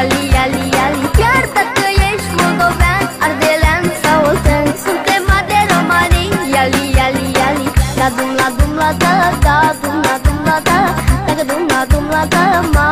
Ali, Ali, Ali Chiar dacă ești moldovean, ardelean sau oltean Suntem de romani Ali, Ali, Ali La dum, la dum, la da, da, da Dum, la dum, la da Dacă dum, la dum, la da ma